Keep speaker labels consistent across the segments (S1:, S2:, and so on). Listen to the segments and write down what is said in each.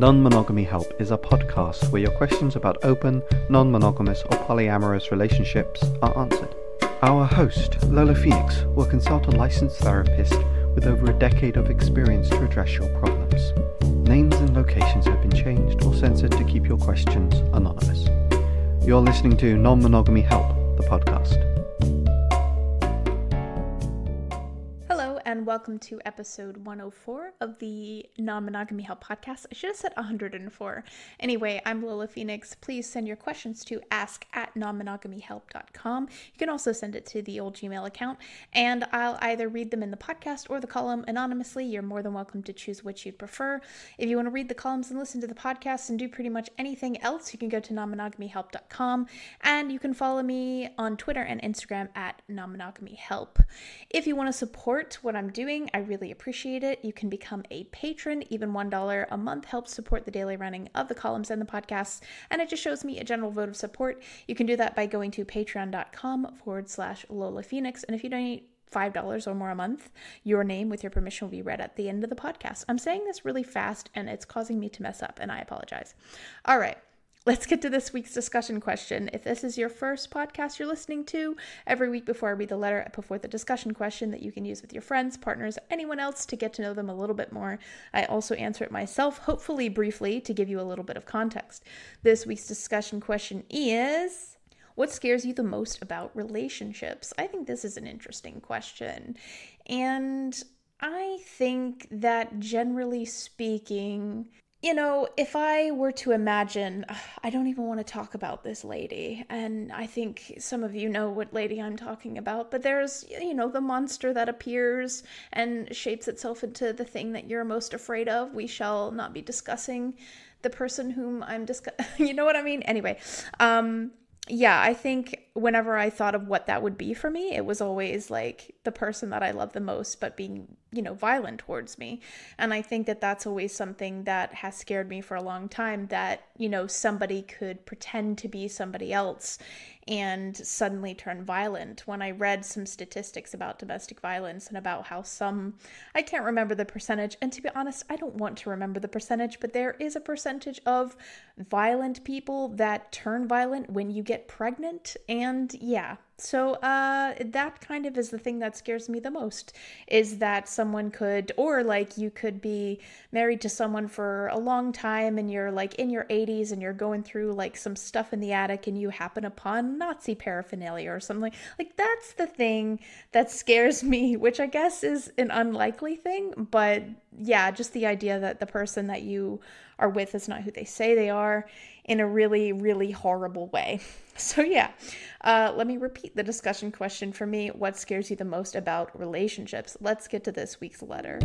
S1: Non Monogamy Help is a podcast where your questions about open, non monogamous, or polyamorous relationships are answered. Our host, Lola Phoenix, will consult a licensed therapist with over a decade of experience to address your problems. Names and locations have been changed or censored to keep your questions anonymous. You're listening to Non Monogamy Help, the podcast.
S2: Welcome to episode 104 of the Non Monogamy Help podcast. I should have said 104. Anyway, I'm Lola Phoenix. Please send your questions to ask at nonmonogamyhelp.com. You can also send it to the old Gmail account, and I'll either read them in the podcast or the column anonymously. You're more than welcome to choose which you'd prefer. If you want to read the columns and listen to the podcast and do pretty much anything else, you can go to nonmonogamyhelp.com and you can follow me on Twitter and Instagram at nonmonogamyhelp. If you want to support what I'm doing. I really appreciate it. You can become a patron. Even $1 a month helps support the daily running of the columns and the podcasts, and it just shows me a general vote of support. You can do that by going to patreon.com forward slash Lola Phoenix. And if you donate $5 or more a month, your name with your permission will be read at the end of the podcast. I'm saying this really fast and it's causing me to mess up, and I apologize. All right. Let's get to this week's discussion question. If this is your first podcast you're listening to, every week before I read the letter, I put forth a discussion question that you can use with your friends, partners, anyone else to get to know them a little bit more. I also answer it myself, hopefully briefly, to give you a little bit of context. This week's discussion question is What scares you the most about relationships? I think this is an interesting question. And I think that generally speaking, you know, if I were to imagine, I don't even want to talk about this lady, and I think some of you know what lady I'm talking about, but there's, you know, the monster that appears and shapes itself into the thing that you're most afraid of. We shall not be discussing the person whom I'm discussing. you know what I mean? Anyway, um, yeah, I think whenever I thought of what that would be for me, it was always like the person that I love the most, but being, you know, violent towards me. And I think that that's always something that has scared me for a long time that, you know, somebody could pretend to be somebody else and suddenly turn violent. When I read some statistics about domestic violence and about how some, I can't remember the percentage, and to be honest, I don't want to remember the percentage, but there is a percentage of violent people that turn violent when you get pregnant. And yeah, so uh, that kind of is the thing that scares me the most is that someone could, or like you could be married to someone for a long time and you're like in your 80s and you're going through like some stuff in the attic and you happen upon Nazi paraphernalia or something. Like that's the thing that scares me, which I guess is an unlikely thing, but yeah, just the idea that the person that you are with is not who they say they are in a really, really horrible way. So, yeah, uh, let me repeat the discussion question for me What scares you the most about relationships? Let's get to this week's letter.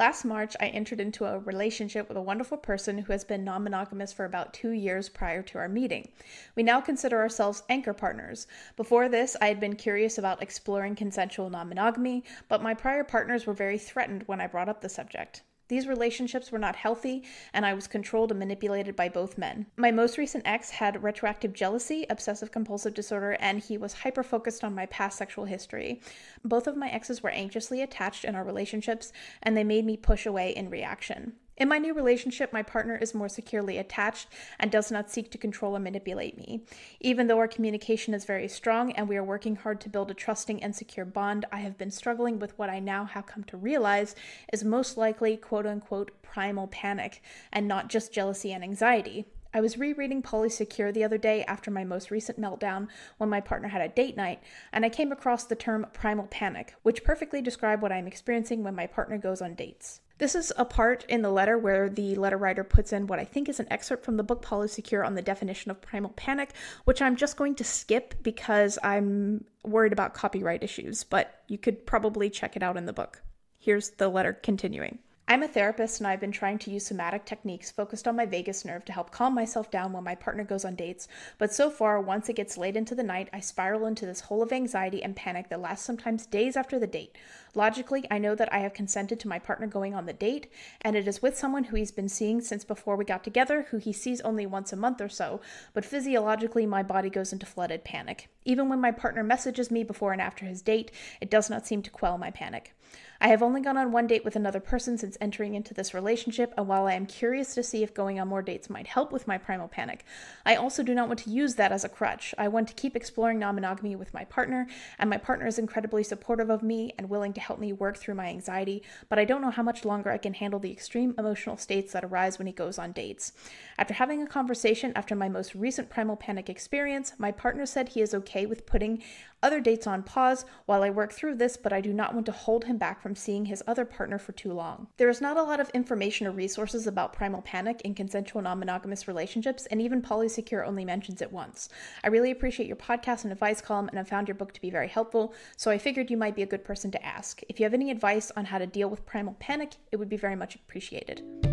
S2: Last March, I entered into a relationship with a wonderful person who has been non monogamous for about two years prior to our meeting. We now consider ourselves anchor partners. Before this, I had been curious about exploring consensual non monogamy, but my prior partners were very threatened when I brought up the subject. These relationships were not healthy, and I was controlled and manipulated by both men. My most recent ex had retroactive jealousy, obsessive compulsive disorder, and he was hyper focused on my past sexual history. Both of my exes were anxiously attached in our relationships, and they made me push away in reaction. In my new relationship, my partner is more securely attached and does not seek to control or manipulate me. Even though our communication is very strong and we are working hard to build a trusting and secure bond, I have been struggling with what I now have come to realize is most likely quote unquote primal panic and not just jealousy and anxiety. I was rereading Polysecure the other day after my most recent meltdown when my partner had a date night, and I came across the term primal panic, which perfectly described what I'm experiencing when my partner goes on dates. This is a part in the letter where the letter writer puts in what I think is an excerpt from the book Polysecure on the definition of primal panic, which I'm just going to skip because I'm worried about copyright issues, but you could probably check it out in the book. Here's the letter continuing. I'm a therapist and I've been trying to use somatic techniques focused on my vagus nerve to help calm myself down when my partner goes on dates. But so far, once it gets late into the night, I spiral into this hole of anxiety and panic that lasts sometimes days after the date. Logically, I know that I have consented to my partner going on the date, and it is with someone who he's been seeing since before we got together, who he sees only once a month or so, but physiologically, my body goes into flooded panic. Even when my partner messages me before and after his date, it does not seem to quell my panic. I have only gone on one date with another person since entering into this relationship, and while I am curious to see if going on more dates might help with my primal panic, I also do not want to use that as a crutch. I want to keep exploring non monogamy with my partner, and my partner is incredibly supportive of me and willing to help me work through my anxiety, but I don't know how much longer I can handle the extreme emotional states that arise when he goes on dates. After having a conversation after my most recent primal panic experience, my partner said he is okay with putting other dates on pause while I work through this, but I do not want to hold him back from seeing his other partner for too long. There is not a lot of information or resources about primal panic in consensual non monogamous relationships, and even Polysecure only mentions it once. I really appreciate your podcast and advice column, and I found your book to be very helpful, so I figured you might be a good person to ask. If you have any advice on how to deal with primal panic, it would be very much appreciated.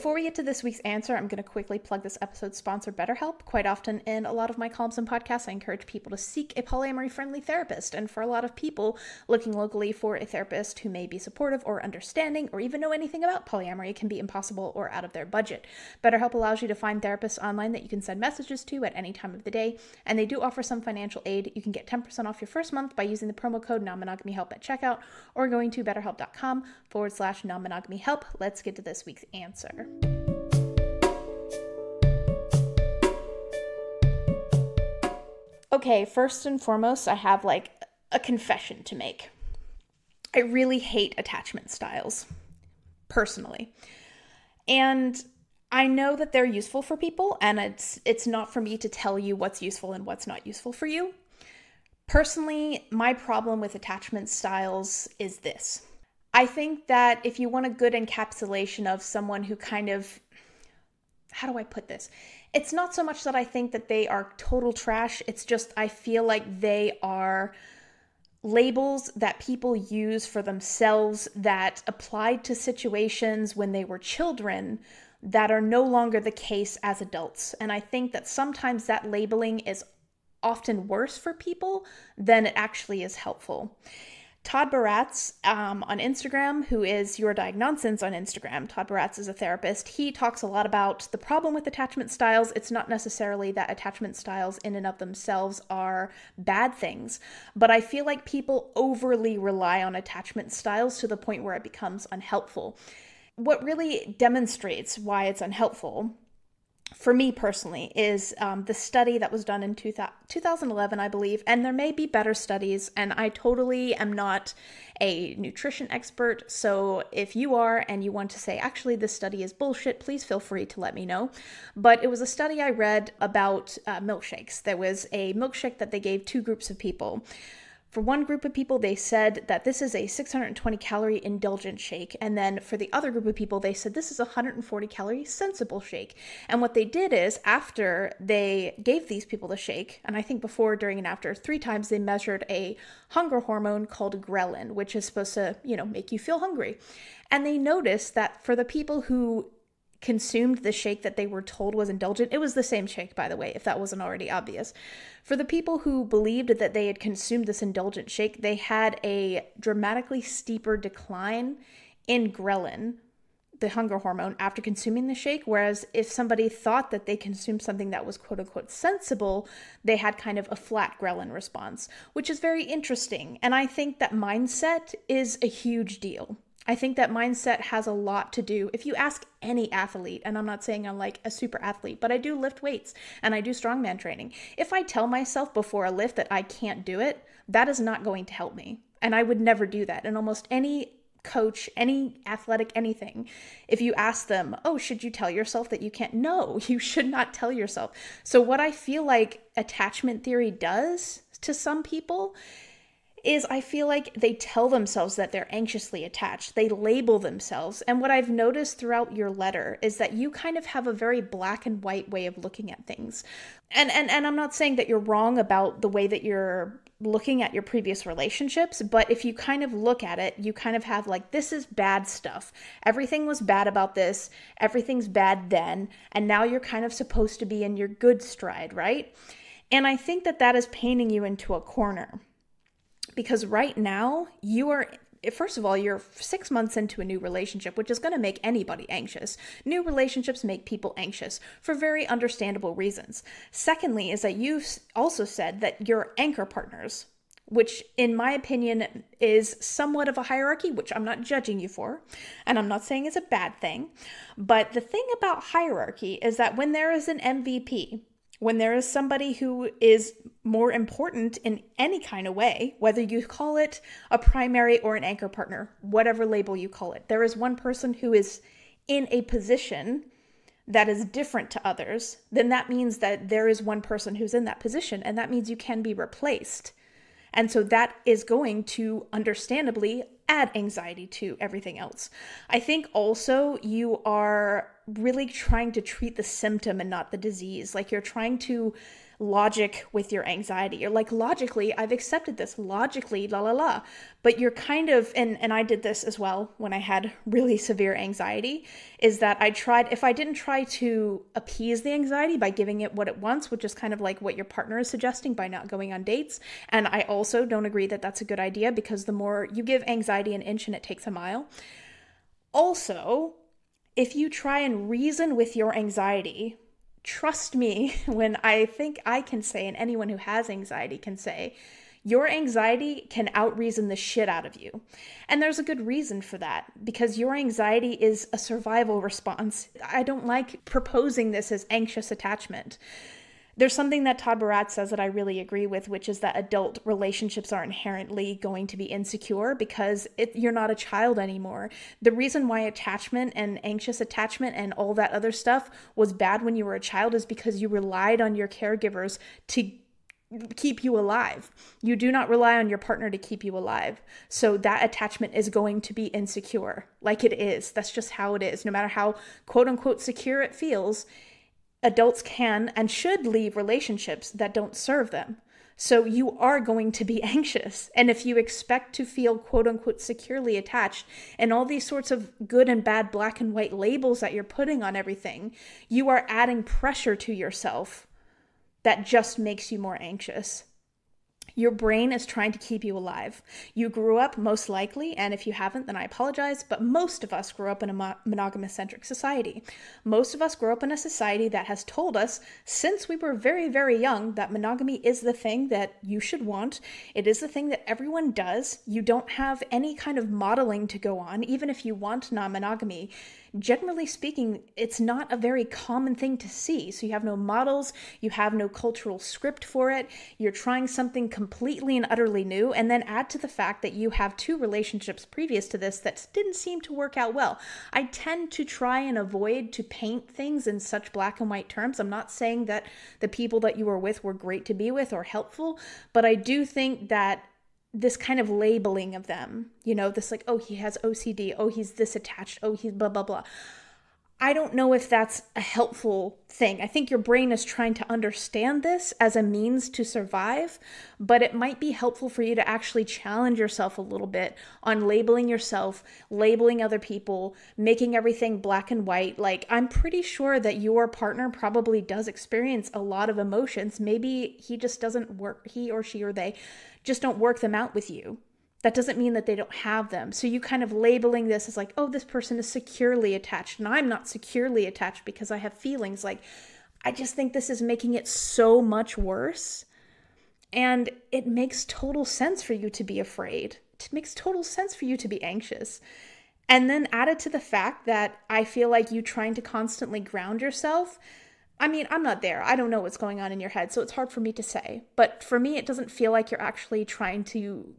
S2: Before we get to this week's answer, I'm going to quickly plug this episode's sponsor, BetterHelp. Quite often in a lot of my columns and podcasts, I encourage people to seek a polyamory friendly therapist. And for a lot of people looking locally for a therapist who may be supportive or understanding or even know anything about polyamory can be impossible or out of their budget. BetterHelp allows you to find therapists online that you can send messages to at any time of the day, and they do offer some financial aid. You can get 10% off your first month by using the promo code non monogamy help at checkout or going to betterhelp.com forward slash non monogamy help. Let's get to this week's answer. Okay, first and foremost, I have like a confession to make. I really hate attachment styles, personally. And I know that they're useful for people and it's it's not for me to tell you what's useful and what's not useful for you. Personally, my problem with attachment styles is this. I think that if you want a good encapsulation of someone who kind of, how do I put this? It's not so much that I think that they are total trash, it's just I feel like they are labels that people use for themselves that applied to situations when they were children that are no longer the case as adults. And I think that sometimes that labeling is often worse for people than it actually is helpful. Todd Baratz um, on Instagram, who is Your Diagnonsense on Instagram. Todd Baratz is a therapist. He talks a lot about the problem with attachment styles. It's not necessarily that attachment styles in and of themselves are bad things, but I feel like people overly rely on attachment styles to the point where it becomes unhelpful. What really demonstrates why it's unhelpful for me personally is um, the study that was done in 2011 i believe and there may be better studies and i totally am not a nutrition expert so if you are and you want to say actually this study is bullshit please feel free to let me know but it was a study i read about uh, milkshakes. There was a milkshake that they gave two groups of people for one group of people, they said that this is a 620 calorie indulgent shake. And then for the other group of people, they said this is a 140 calorie sensible shake. And what they did is, after they gave these people the shake, and I think before, during, and after, three times they measured a hunger hormone called ghrelin, which is supposed to, you know, make you feel hungry. And they noticed that for the people who consumed the shake that they were told was indulgent. It was the same shake, by the way, if that wasn't already obvious. For the people who believed that they had consumed this indulgent shake, they had a dramatically steeper decline in ghrelin, the hunger hormone, after consuming the shake. Whereas if somebody thought that they consumed something that was quote unquote sensible, they had kind of a flat ghrelin response, which is very interesting. And I think that mindset is a huge deal. I think that mindset has a lot to do. If you ask any athlete, and I'm not saying I'm like a super athlete, but I do lift weights and I do strongman training. If I tell myself before a lift that I can't do it, that is not going to help me. And I would never do that. And almost any coach, any athletic anything, if you ask them, oh, should you tell yourself that you can't? No, you should not tell yourself. So, what I feel like attachment theory does to some people is I feel like they tell themselves that they're anxiously attached. They label themselves. And what I've noticed throughout your letter is that you kind of have a very black and white way of looking at things. And and and I'm not saying that you're wrong about the way that you're looking at your previous relationships, but if you kind of look at it, you kind of have like this is bad stuff. Everything was bad about this. Everything's bad then, and now you're kind of supposed to be in your good stride, right? And I think that that is painting you into a corner because right now you are first of all, you're six months into a new relationship, which is going to make anybody anxious. New relationships make people anxious for very understandable reasons. Secondly, is that you also said that your anchor partners, which in my opinion is somewhat of a hierarchy, which I'm not judging you for, and I'm not saying it's a bad thing. But the thing about hierarchy is that when there is an MVP, when there is somebody who is more important in any kind of way, whether you call it a primary or an anchor partner, whatever label you call it, there is one person who is in a position that is different to others, then that means that there is one person who's in that position, and that means you can be replaced. And so that is going to understandably add anxiety to everything else. I think also you are really trying to treat the symptom and not the disease. Like you're trying to logic with your anxiety. You're like, logically, I've accepted this. Logically, la la la. But you're kind of, and, and I did this as well when I had really severe anxiety, is that I tried, if I didn't try to appease the anxiety by giving it what it wants, which is kind of like what your partner is suggesting by not going on dates. And I also don't agree that that's a good idea because the more you give anxiety an inch and it takes a mile. Also, if you try and reason with your anxiety trust me when I think I can say, and anyone who has anxiety can say, your anxiety can outreason the shit out of you. And there's a good reason for that because your anxiety is a survival response. I don't like proposing this as anxious attachment there's something that Todd Baratz says that I really agree with, which is that adult relationships are inherently going to be insecure because it, you're not a child anymore. The reason why attachment and anxious attachment and all that other stuff was bad when you were a child is because you relied on your caregivers to keep you alive. You do not rely on your partner to keep you alive. So that attachment is going to be insecure, like it is. That's just how it is. No matter how quote unquote secure it feels, adults can and should leave relationships that don't serve them. So you are going to be anxious. And if you expect to feel quote unquote securely attached and all these sorts of good and bad black and white labels that you're putting on everything, you are adding pressure to yourself that just makes you more anxious. Your brain is trying to keep you alive. You grew up, most likely, and if you haven't, then I apologize, but most of us grew up in a mo- monogamous centric society. Most of us grew up in a society that has told us since we were very, very young that monogamy is the thing that you should want. It is the thing that everyone does. You don't have any kind of modeling to go on, even if you want non monogamy generally speaking, it's not a very common thing to see. So you have no models, you have no cultural script for it, you're trying something completely and utterly new, and then add to the fact that you have two relationships previous to this that didn't seem to work out well. I tend to try and avoid to paint things in such black and white terms. I'm not saying that the people that you were with were great to be with or helpful, but I do think that this kind of labeling of them, you know, this like, oh, he has OCD, oh, he's this attached, oh, he's blah, blah, blah. I don't know if that's a helpful thing. I think your brain is trying to understand this as a means to survive, but it might be helpful for you to actually challenge yourself a little bit on labeling yourself, labeling other people, making everything black and white. Like, I'm pretty sure that your partner probably does experience a lot of emotions. Maybe he just doesn't work, he or she or they just don't work them out with you. That doesn't mean that they don't have them. So you kind of labeling this as like, oh, this person is securely attached, and I'm not securely attached because I have feelings. Like, I just think this is making it so much worse. And it makes total sense for you to be afraid. It makes total sense for you to be anxious. And then added to the fact that I feel like you trying to constantly ground yourself I mean, I'm not there. I don't know what's going on in your head, so it's hard for me to say. But for me, it doesn't feel like you're actually trying to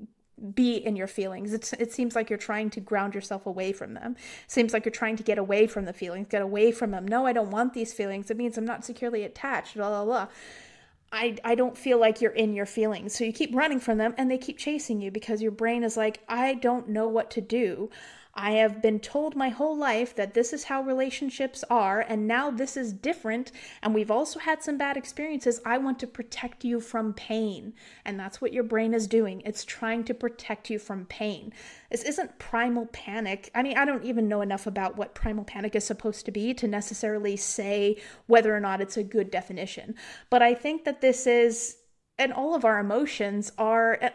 S2: be in your feelings. It's, it seems like you're trying to ground yourself away from them. Seems like you're trying to get away from the feelings, get away from them. No, I don't want these feelings. It means I'm not securely attached, blah, blah, blah. I, I don't feel like you're in your feelings. So you keep running from them and they keep chasing you because your brain is like, I don't know what to do. I have been told my whole life that this is how relationships are, and now this is different. And we've also had some bad experiences. I want to protect you from pain. And that's what your brain is doing. It's trying to protect you from pain. This isn't primal panic. I mean, I don't even know enough about what primal panic is supposed to be to necessarily say whether or not it's a good definition. But I think that this is, and all of our emotions are uh,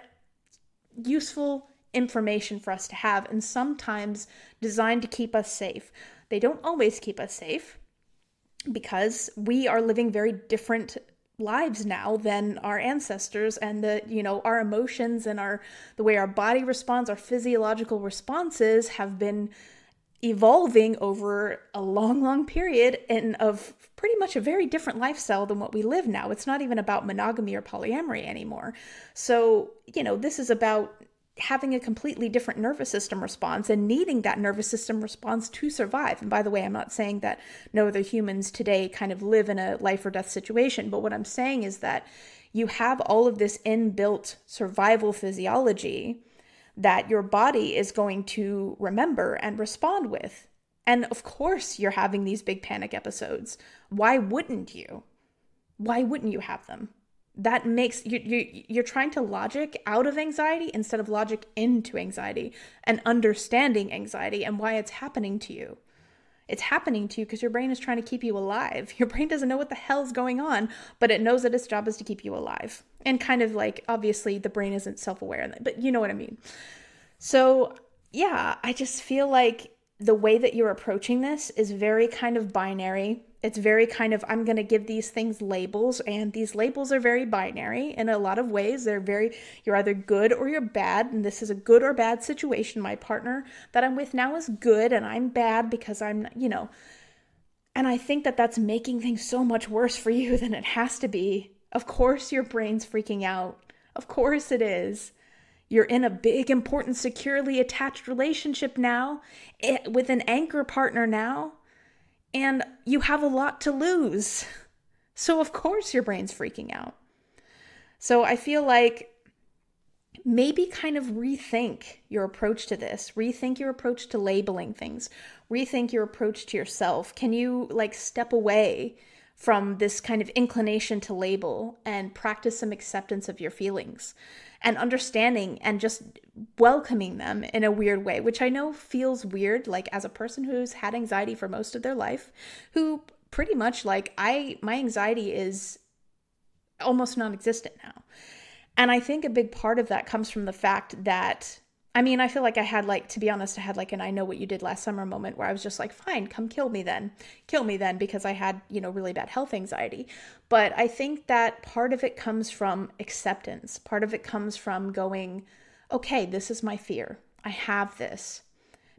S2: useful information for us to have and sometimes designed to keep us safe. They don't always keep us safe because we are living very different lives now than our ancestors and the you know our emotions and our the way our body responds our physiological responses have been evolving over a long long period and of pretty much a very different lifestyle than what we live now it's not even about monogamy or polyamory anymore so you know this is about having a completely different nervous system response and needing that nervous system response to survive. And by the way, I'm not saying that no other humans today kind of live in a life or death situation, but what I'm saying is that you have all of this inbuilt survival physiology that your body is going to remember and respond with. And of course, you're having these big panic episodes. Why wouldn't you? Why wouldn't you have them? That makes you, you you're trying to logic out of anxiety instead of logic into anxiety and understanding anxiety and why it's happening to you. It's happening to you because your brain is trying to keep you alive. Your brain doesn't know what the hell's going on but it knows that its job is to keep you alive. And kind of like obviously the brain isn't self-aware but you know what i mean. So yeah i just feel like the way that you're approaching this is very kind of binary it's very kind of i'm going to give these things labels and these labels are very binary. In a lot of ways they're very you're either good or you're bad and this is a good or bad situation. My partner that i'm with now is good and i'm bad because i'm you know and i think that that's making things so much worse for you than it has to be. Of course your brain's freaking out. Of course it is. You're in a big, important, securely attached relationship now eh, with an anchor partner now and you have a lot to lose. So, of course, your brain's freaking out. So, I feel like maybe kind of rethink your approach to this, rethink your approach to labeling things, rethink your approach to yourself. Can you like step away from this kind of inclination to label and practice some acceptance of your feelings? and understanding and just welcoming them in a weird way, which I know feels weird, like as a person who's had anxiety for most of their life, who pretty much like I, my anxiety is almost non existent now. And I think a big part of that comes from the fact that I mean, I feel like I had like to be honest, I had like an I know what you did last summer moment where I was just like, fine, come kill me then. Kill me then because I had, you know, really bad health anxiety. But I think that part of it comes from acceptance. Part of it comes from going, okay, this is my fear. I have this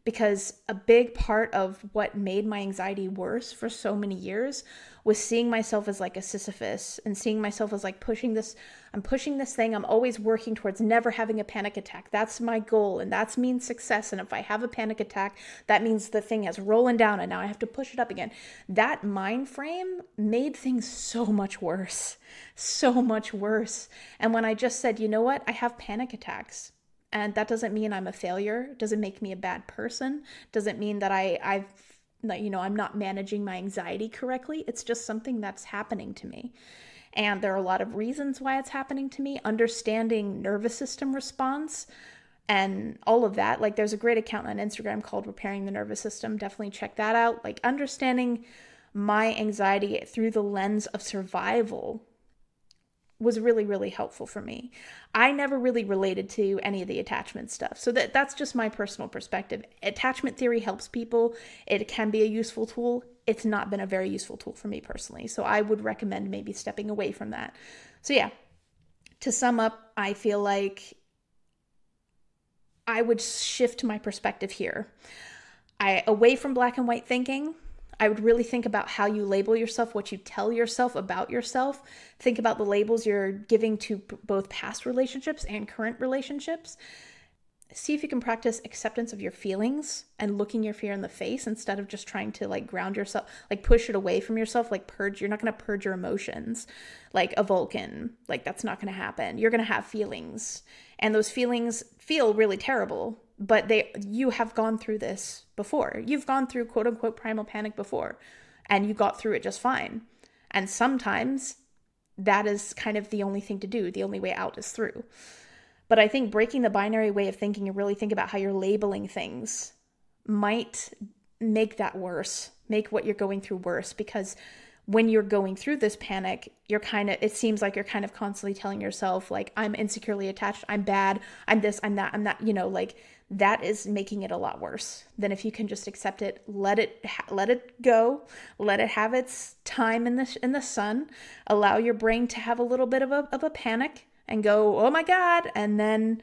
S2: because a big part of what made my anxiety worse for so many years was seeing myself as like a Sisyphus and seeing myself as like pushing this I'm pushing this thing. I'm always working towards never having a panic attack. That's my goal and that's means success. And if I have a panic attack that means the thing is rolling down and now I have to push it up again. That mind frame made things so much worse so much worse. And when I just said you know what? I have panic attacks and that doesn't mean i'm a failure. Doesn't make me a bad person. Doesn't mean that i i've that you know i'm not managing my anxiety correctly. It's just something that's happening to me. And there are a lot of reasons why it's happening to me. Understanding nervous system response and all of that. Like there's a great account on instagram called repairing the nervous system. Definitely check that out. Like understanding my anxiety through the lens of survival was really really helpful for me. I never really related to any of the attachment stuff. So that that's just my personal perspective. Attachment theory helps people. It can be a useful tool. It's not been a very useful tool for me personally. So I would recommend maybe stepping away from that. So yeah. To sum up, I feel like I would shift my perspective here. I away from black and white thinking I would really think about how you label yourself, what you tell yourself about yourself. Think about the labels you're giving to both past relationships and current relationships. see if you can practice acceptance of your feelings and looking your fear in the face instead of just trying to like ground yourself, like push it away from yourself, like purge. You're not going to purge your emotions like a Vulcan. Like that's not going to happen. You're going to have feelings, and those feelings feel really terrible, but they you have gone through this before. You've gone through quote unquote primal panic before, and you got through it just fine. And sometimes that is kind of the only thing to do. The only way out is through. But I think breaking the binary way of thinking and really think about how you're labeling things might make that worse, make what you're going through worse because when you're going through this panic, you're kind of, it seems like you're kind of constantly telling yourself, like, I'm insecurely attached, I'm bad, I'm this, I'm that, I'm that, you know, like that is making it a lot worse than if you can just accept it, let it, let it go, let it have its time in the, in the sun, allow your brain to have a little bit of a, of a panic and go, oh my God, and then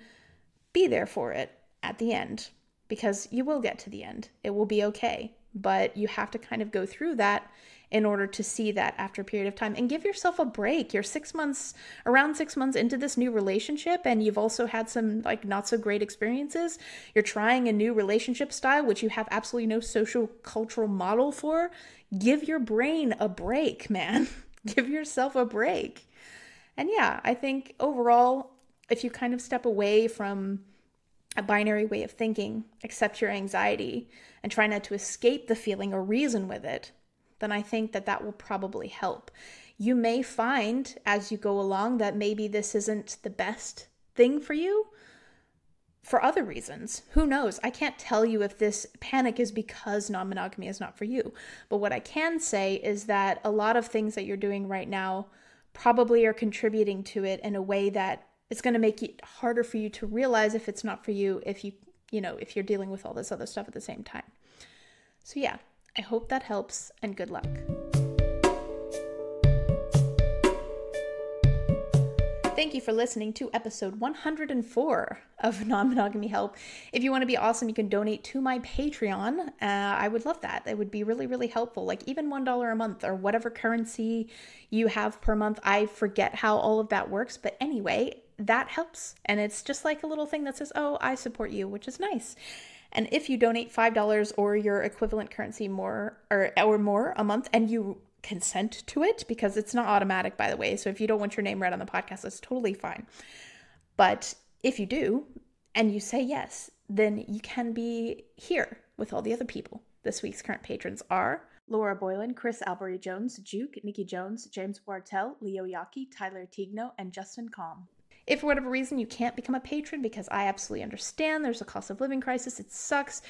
S2: be there for it at the end because you will get to the end. It will be okay. But you have to kind of go through that in order to see that after a period of time and give yourself a break. You're six months, around six months into this new relationship, and you've also had some like not so great experiences. You're trying a new relationship style, which you have absolutely no social cultural model for. Give your brain a break, man. give yourself a break. And yeah, I think overall, if you kind of step away from a binary way of thinking, accept your anxiety, and try not to escape the feeling or reason with it, then I think that that will probably help. You may find as you go along that maybe this isn't the best thing for you for other reasons. Who knows? I can't tell you if this panic is because non monogamy is not for you. But what I can say is that a lot of things that you're doing right now probably are contributing to it in a way that it's going to make it harder for you to realize if it's not for you if you you know if you're dealing with all this other stuff at the same time so yeah i hope that helps and good luck Thank you for listening to episode 104 of Non Monogamy Help. If you want to be awesome, you can donate to my Patreon. Uh, I would love that. It would be really, really helpful. Like even $1 a month or whatever currency you have per month. I forget how all of that works. But anyway, that helps. And it's just like a little thing that says, oh, I support you, which is nice. And if you donate $5 or your equivalent currency more or, or more a month and you consent to it because it's not automatic, by the way. So if you don't want your name read on the podcast, that's totally fine. But if you do and you say yes, then you can be here with all the other people. This week's current patrons are Laura Boylan, Chris Albery Jones, Juke, Nikki Jones, James Wartell, Leo Yaki, Tyler Tigno, and Justin Calm. If for whatever reason you can't become a patron, because I absolutely understand there's a cost of living crisis, it sucks.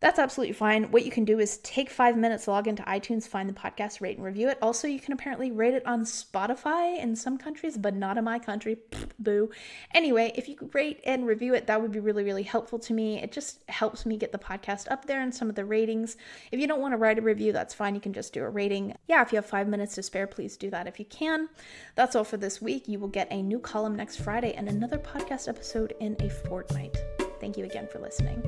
S2: That's absolutely fine. What you can do is take five minutes, log into iTunes, find the podcast, rate and review it. Also, you can apparently rate it on Spotify in some countries, but not in my country. Boo. Anyway, if you could rate and review it, that would be really, really helpful to me. It just helps me get the podcast up there and some of the ratings. If you don't want to write a review, that's fine. You can just do a rating. Yeah, if you have five minutes to spare, please do that if you can. That's all for this week. You will get a new column next Friday and another podcast episode in a fortnight. Thank you again for listening.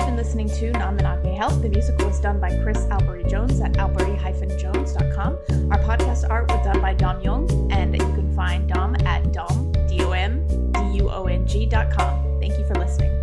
S2: You've been listening to Non Monogamy Help. The music was done by Chris Albery Jones at albery-jones.com. Our podcast art was done by Dom Duong, and you can find Dom at dom, D-O-M, D-U-O-N-G.com. Thank you for listening.